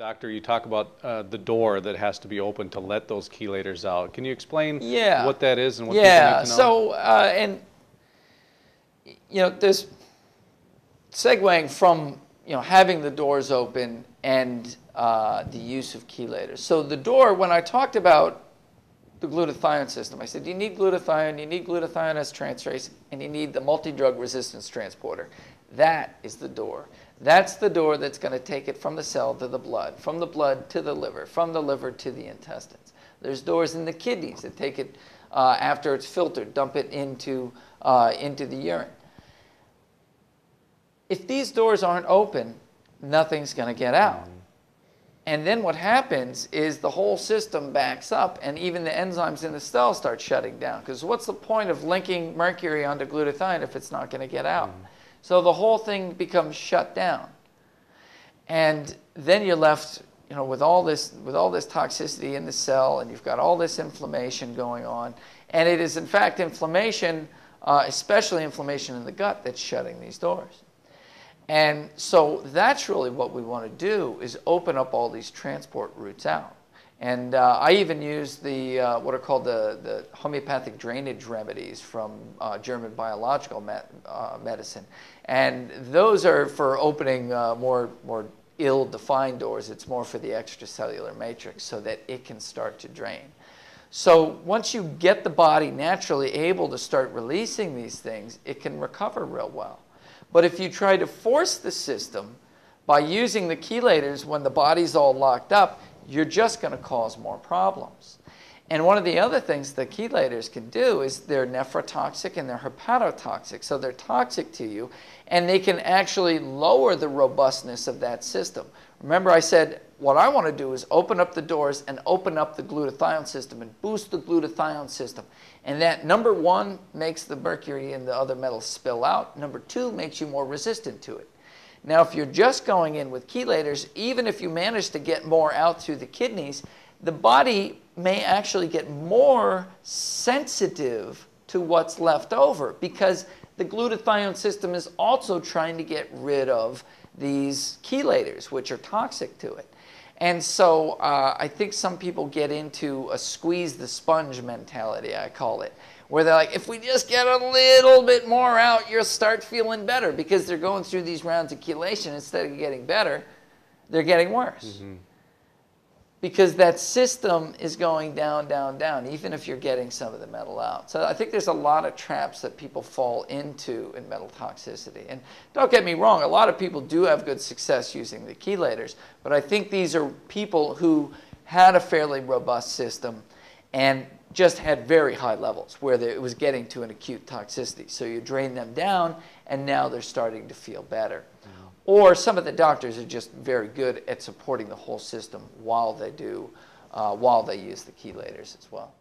Doctor, you talk about uh, the door that has to be open to let those chelators out. Can you explain Yeah. what that is and what yeah. people need to know? So uh, and you know, there's segueing from you know having the doors open and uh, the use of chelators. So the door, when I talked about the glutathione system, I said you need glutathione, you need glutathione S-transferase, and you need the multi-drug resistance transporter. That is the door. That's the door that's going to take it from the cell to the blood, from the blood to the liver, from the liver to the intestines. There's doors in the kidneys that take it uh, after it's filtered, dump it into, uh, into the urine. If these doors aren't open, nothing's going to get out. And then what happens is the whole system backs up, and even the enzymes in the cell start shutting down. Because what's the point of linking mercury onto glutathione if it's not going to get out? So the whole thing becomes shut down. And then you're left, you know, with all this with all this toxicity in the cell, and you've got all this inflammation going on. And it is in fact inflammation, uh, especially inflammation in the gut, that's shutting these doors. And so that's really what we want to do is open up all these transport routes out. And uh, I even use the uh, what are called the, the homeopathic drainage remedies from uh, German biological uh, medicine, and those are for opening uh, more more ill-defined doors. It's more for the extracellular matrix so that it can start to drain. So once you get the body naturally able to start releasing these things, it can recover real well. But if you try to force the system by using the chelators when the body's all locked up, you're just going to cause more problems. And one of the other things the chelators can do is they're nephrotoxic and they're hepatotoxic. So they're toxic to you, and they can actually lower the robustness of that system. Remember, I said what I want to do is open up the doors and open up the glutathione system and boost the glutathione system. And that, number one, makes the mercury and the other metals spill out. Number two, makes you more resistant to it. Now, if you're just going in with chelators, even if you manage to get more out through the kidneys, the body may actually get more sensitive to what's left over because the glutathione system is also trying to get rid of these chelators, which are toxic to it. And so uh, I think some people get into a squeeze the sponge mentality, I call it, where they're like, if we just get a little bit more out, you'll start feeling better because they're going through these rounds of chelation. Instead of getting better, they're getting worse. Mm-hmm because that system is going down, down, down, even if you're getting some of the metal out. So I think there's a lot of traps that people fall into in metal toxicity. And don't get me wrong, a lot of people do have good success using the chelators, but I think these are people who had a fairly robust system and just had very high levels where it was getting to an acute toxicity. So you drain them down, and now they're starting to feel better. Or some of the doctors are just very good at supporting the whole system while they do, uh, while they use the chelators as well.